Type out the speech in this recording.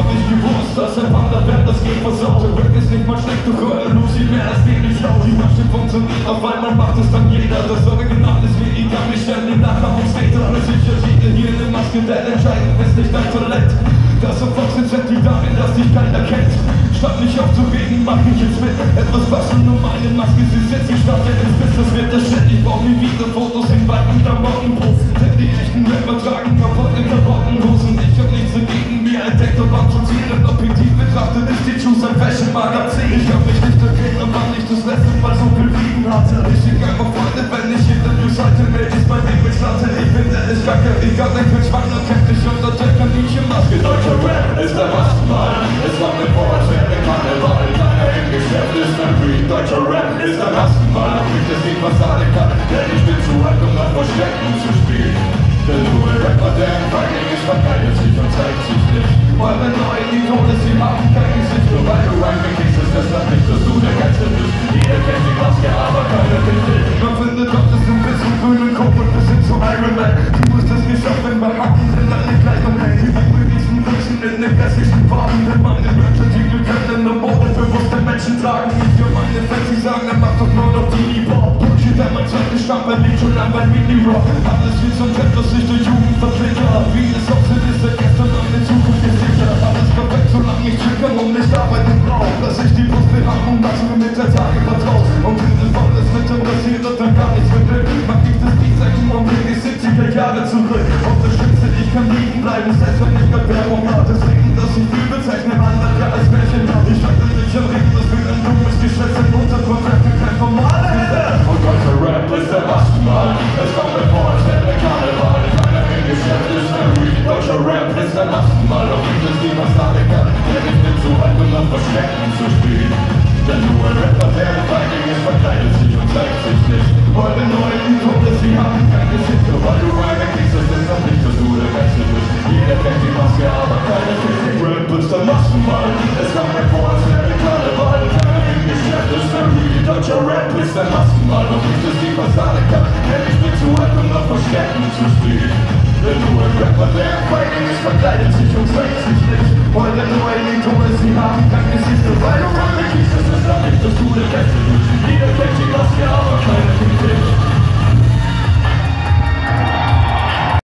hab ich gewusst, dass ein Wanderwerk das geht versaut. Der Rap ist nicht mal schlecht, doch hör Lucy mehr als wenig laut. Die Masche funktioniert, auf einmal macht es dann jeder. Das Original ist wie egal, ich stell den nachher auf Skater. Eine sicher Titel hier eine Maske, denn entscheidend ist nicht dein Talent. Das Erfolg sind die darin, dass dich keiner kennt. Statt mich aufzuregen, mach ich jetzt mit. Etwas waschen, nur meine Maske, sie sitzt, ich starte ins Biss, das wird das Shit. Ich brauch nie wieder Fotos in weiten Klamotten posten. Betrachtet ist die Juice ein Fashion-Magazin. Ich hab mich nicht erkennen, aber nicht das letzte Mal so viel Fliegen hatte. Ich schick einfach Freunde, wenn ich Interviews halte, meld ich mein Ding mit Slatte. Ich finde es kacke, egal, ich bin schwanger, kennt dich Eure neuen Idole, sie haben kein Gesicht, nur weil du reingekriegst, ist das nicht, dass du der Geilste bist. Jeder kennt die Maske, aber kennt dich. Man findet doch, das sind bis zum grünen Kopf und bis hin zu Iron Man. Du musst es geschafft, wenn bei Haken sind alle gleich und hängen. Die Wünschen wünschen in den grässlichen Farben, denn meine Merchantikel können eine Mode bewusste Menschen tragen. Für meine Fans, die sagen, er macht doch nur noch die Pop. Bullshit, der mein zweites Stammbein liegt schon lang bei Mini-Rock. Alles wie zum Trend, das sich durch Jugend vertwittert. Wie es aussieht, ist Behaken, lass mir mit der Tage vertraut. Und wenn es alles mit dem passiert, dann gar mehr will. Man gibt es die Zeichen und bringt die 70er Jahre zurück. Und das Schlimmste, ich kann liegen bleiben, selbst wenn ich mehr Werbung habe. Deswegen, dass ich viel bezeichne, andere als Märchen. Ich hatte nicht am Regen, das will ein dummes Geschwätz im Untergrund, kein formale Hände. Und deutscher Rap ist der Maskenball. Es kommt mir vor, als wäre der Karneval. Keiner im Geschäft ist Real. Deutscher Rap ist der Maskenball. Doch ich es die Fassade kann, denn ich bin zu alt, um nach Verstecken zu spielen. Denn nur ein Rapper, der im Fighting ist, verkleidet sich und zeigt sich nicht. Eure neuen Idole, sie haben kein Gesicht, nur weil du reingekriegst, das ist doch nicht, dass du der Geilste bist. Jeder kennt die Maske, aber keiner kennt den Rap ist der Maskenball. Es kommt mir vor, als wäre der Karneval. Keiner im Geschäft ist mehr Real. Deutscher Rap ist der Maskenball. Doch nicht, dass die Fassade kann, denn ich bin zu alt, um nach Verstecken zu spielen. Denn nur ein Rapper, der im Fighting ist, verkleidet sich und zeigt sich nicht. Eure weil du reingekriegst, das ist